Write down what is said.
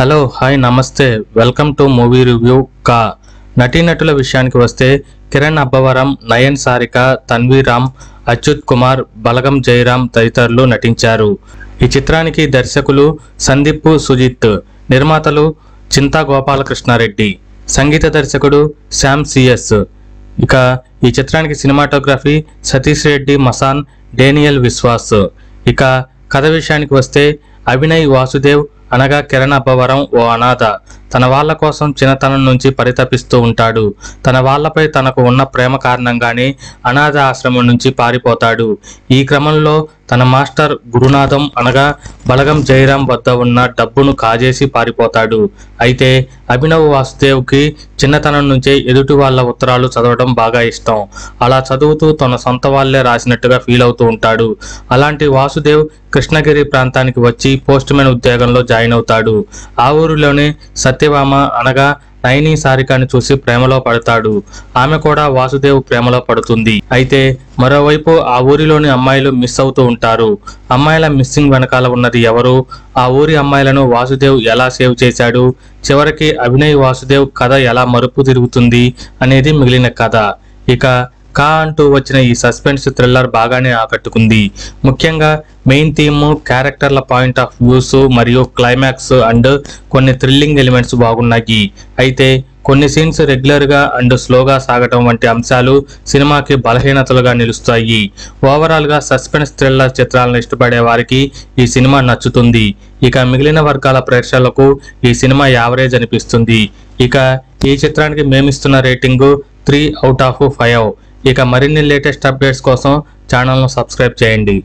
Hello hi నమస్తే. Welcome to movie review కా. నటీనటుల విషయానికి వస్తే కిరణ్ అబ్బవరం నయన్ సారిక తన్వీరామ్ అచ్యుత్ కుమార్ బలగం జయరామ్ తదితరులు నటించారు. ఈ చిత్రానికి దర్శకులు సందీప్ సుజిత్ నిర్మాతలు చింతా గోపాలకృష్ణారెడ్డి సంగీత దర్శకుడు శామ్ సిఎస్. ఇక ఈ చిత్రానికి సినిమాటోగ్రఫీ సతీష్ రెడ్డి మసాన్ డేనియల్ విశ్వాస్. ఇక కథ విషయానికి వస్తే అభినయ్ వాసుదేవ్ అనగా కిరణ్ అబ్బవరం ఓ అనాథ. తన వాళ్ళ కోసం చిన్నతనం నుంచి పరితపిస్తూ ఉంటాడు. తన వాళ్ళపై తనకు ఉన్న ప్రేమ కారణంగానే అనాథ ఆశ్రమం నుంచి పారిపోతాడు. ఈ క్రమంలో తన మాస్టర్ గురునాథం అనగా బలగం జయరాం వద్ద ఉన్న డబ్బును కాజేసి పారిపోతాడు. అయితే అభినవ్ వాసుదేవ్కి చిన్నతనం నుంచే ఎదుటి వాళ్ళ ఉత్తరాలు చదవడం బాగా ఇష్టం. అలా చదువుతూ తన సొంత వాళ్ళే రాసినట్టుగా ఫీల్ అవుతూ ఉంటాడు. అలాంటి వాసుదేవ్ కృష్ణగిరి ప్రాంతానికి వచ్చి పోస్ట్ మ్యాన్ ఉద్యోగంలో జాయిన్ అవుతాడు. ఆ ఊరిలోనే సత్యభామ అనగా నయని సారికాని చూసి ప్రేమలో పడతాడు. ఆమె కూడా వాసుదేవ్ ప్రేమలో పడుతుంది. అయితే మరోవైపు ఆ ఊరిలోని అమ్మాయిలు మిస్ అవుతూ ఉంటారు. అమ్మాయిల మిస్సింగ్ వెనకాల ఉన్నది ఎవరు? ఆ ఊరి అమ్మాయిలను వాసుదేవ్ ఎలా సేవ్ చేశాడు? చివరికి అభినయ్ వాసుదేవ్ కథ ఎలా మరుపు తిరుగుతుంది అనేది మిగిలిన కథ. ఇక కా అంటూ వచ్చిన ఈ సస్పెన్స్ థ్రిల్లర్ బాగానే ఆకట్టుకుంది. ముఖ్యంగా మెయిన్ థీమ్ క్యారెక్టర్ల పాయింట్ ఆఫ్ వ్యూస్ మరియు క్లైమాక్స్ అండ్ కొన్ని థ్రిల్లింగ్ ఎలిమెంట్స్ బాగున్నాయి. అయితే కొన్ని సీన్స్ రెగ్యులర్గా అండ్ స్లోగా సాగటం వంటి అంశాలు సినిమాకి బలహీనతలుగా నిలుస్తాయి. ఓవరాల్గా సస్పెన్స్ థ్రిల్లర్ చిత్రాలను ఇష్టపడే వారికి ఈ సినిమా నచ్చుతుంది. ఇక మిగిలిన వర్గాల ప్రేక్షకులకు ఈ సినిమా యావరేజ్ అనిపిస్తుంది. ఇక ఈ చిత్రానికి మేమిస్తున్న rating three out of five. ఇక మరిన్ని లేటెస్ట్ అప్డేట్స్ కోసం ఛానల్ను సబ్స్క్రైబ్ చేయండి.